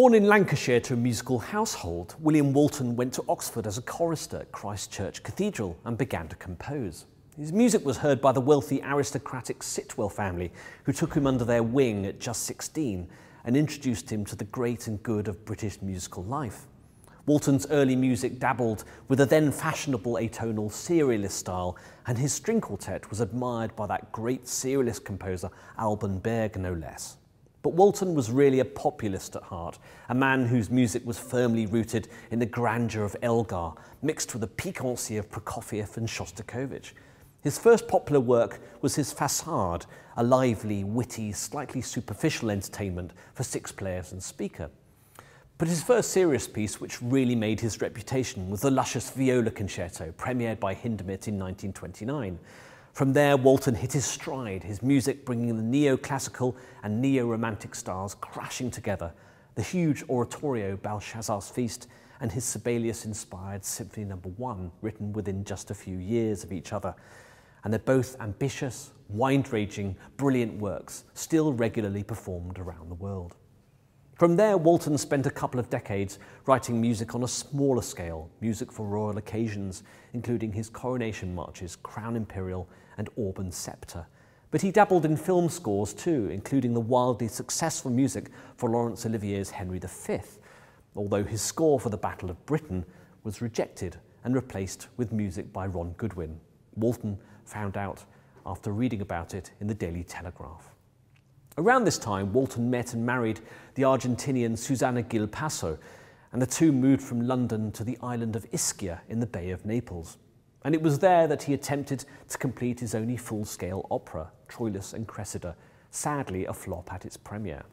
Born in Lancashire to a musical household, William Walton went to Oxford as a chorister at Christ Church Cathedral and began to compose. His music was heard by the wealthy aristocratic Sitwell family, who took him under their wing at just 16 and introduced him to the great and good of British musical life. Walton's early music dabbled with the then fashionable atonal serialist style, and his string quartet was admired by that great serialist composer Alban Berg, no less. But Walton was really a populist at heart, a man whose music was firmly rooted in the grandeur of Elgar, mixed with the piquancy of Prokofiev and Shostakovich. His first popular work was his Facade, a lively, witty, slightly superficial entertainment for six players and speaker. But his first serious piece, which really made his reputation, was the luscious viola concerto, premiered by Hindemith in 1929. From there, Walton hit his stride, his music bringing the neoclassical and neo-romantic styles crashing together, the huge oratorio Belshazzar's Feast and his Sibelius-inspired Symphony No. 1, written within just a few years of each other. And they're both ambitious, wide-ranging, brilliant works, still regularly performed around the world. From there, Walton spent a couple of decades writing music on a smaller scale, music for royal occasions, including his coronation marches, Crown Imperial and Orb and Sceptre. But he dabbled in film scores too, including the wildly successful music for Laurence Olivier's Henry V, although his score for the Battle of Britain was rejected and replaced with music by Ron Goodwin. Walton found out after reading about it in the Daily Telegraph. Around this time, Walton met and married the Argentinian Susana Gil Passo, and the two moved from London to the island of Ischia in the Bay of Naples. And it was there that he attempted to complete his only full-scale opera, Troilus and Cressida, sadly a flop at its premiere.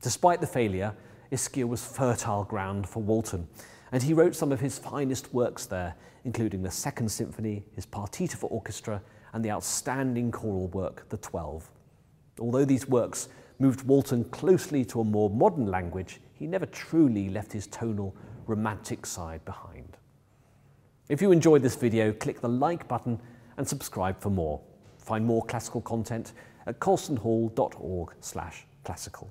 Despite the failure, Ischia was fertile ground for Walton, and he wrote some of his finest works there, including the Second Symphony, his partita for orchestra, and the outstanding choral work, The Twelve. Although these works moved Walton closely to a more modern language, he never truly left his tonal, romantic side behind. If you enjoyed this video, click the like button and subscribe for more. Find more classical content at colstonhall.org classical.